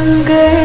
gay